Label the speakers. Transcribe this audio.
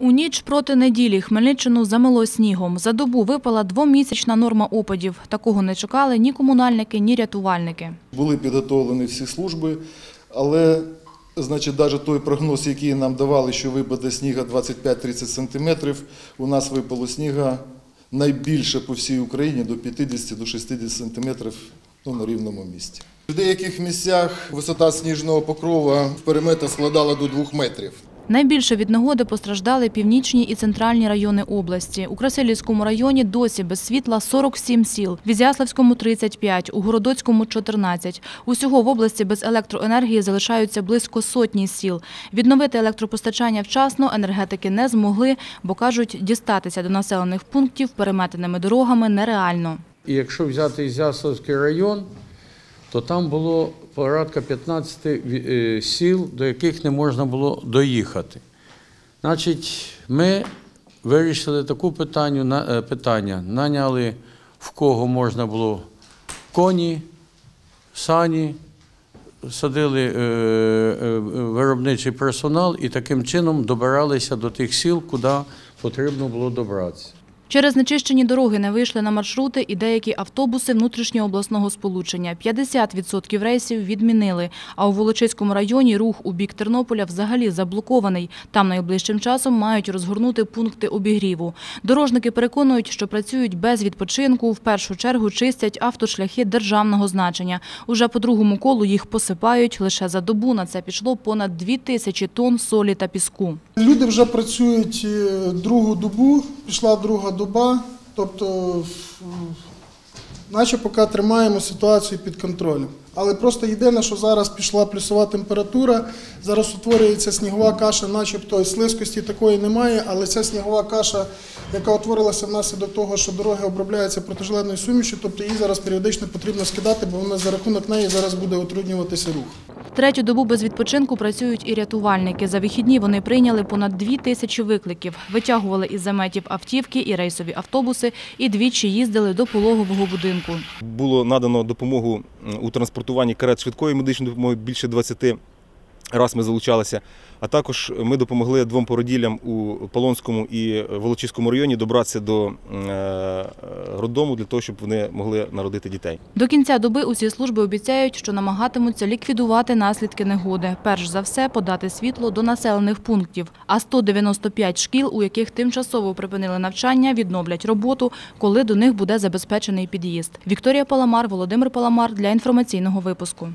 Speaker 1: У ніч проти неділі Хмельниччину замело снігом. За добу випала двомісячна норма опадів. Такого не чекали ні комунальники, ні рятувальники.
Speaker 2: Були підготовлені всі служби, але значить, навіть той прогноз, який нам давали, що випаде сніга 25-30 сантиметрів, у нас випало сніга найбільше по всій Україні до 50-60 сантиметрів ну, на рівному місці. В деяких місцях висота сніжного покрова в периметр складала до 2 метрів.
Speaker 1: Найбільше від негоди постраждали північні і центральні райони області. У Красилівському районі досі без світла 47 сіл, в Ізяславському – 35, у Городоцькому – 14. Усього в області без електроенергії залишаються близько сотні сіл. Відновити електропостачання вчасно енергетики не змогли, бо, кажуть, дістатися до населених пунктів переметеними дорогами нереально.
Speaker 3: І якщо взяти Ізяславський район, то там було порядка 15 е, сіл, до яких не можна було доїхати. Значить, ми вирішили таку питанню, на- е, питання. Наняли в кого можна було коні, сані, садили е, виробничий персонал і таким чином добиралися до тих сіл, куди потрібно було добратися.
Speaker 1: Через нечищені дороги не вийшли на маршрути і деякі автобуси внутрішньообласного сполучення. 50% рейсів відмінили. А у Волочиському районі рух у бік Тернополя взагалі заблокований. Там найближчим часом мають розгорнути пункти обігріву. Дорожники переконують, що працюють без відпочинку. В першу чергу чистять автошляхи державного значення. Уже по другому колу їх посипають. Лише за добу на це пішло понад 2 тисячі тонн солі та піску.
Speaker 4: Люди вже працюють е, другу добу, пішла друга доба, тобто наче поки тримаємо ситуацію під контролем. Але просто єдине, що зараз пішла плюсова температура, зараз утворюється снігова каша, начебто слизькості такої немає, але ця снігова каша, яка утворилася внаслідок того, що дороги обробляються протижеледною сумішю, тобто її зараз періодично потрібно скидати, бо вона за рахунок неї зараз буде утруднюватися рух.
Speaker 1: Третю добу без відпочинку працюють і рятувальники. За вихідні вони прийняли понад дві тисячі викликів. Витягували із заметів автівки і рейсові автобуси і двічі їздили до пологового будинку.
Speaker 5: було надано допомогу у транспортуванні карет швидкої медичної допомоги більше 20 раз ми залучалися. А також ми допомогли двом породіллям у Полонському і Волочиському районі добратися до е, роддому для того, щоб вони могли народити дітей.
Speaker 1: До кінця доби усі служби обіцяють, що намагатимуться ліквідувати наслідки негоди. Перш за все, подати світло до населених пунктів. А 195 шкіл, у яких тимчасово припинили навчання, відновлять роботу, коли до них буде забезпечений під'їзд. Вікторія Паламар, Володимир Паламар для інформаційного випуску.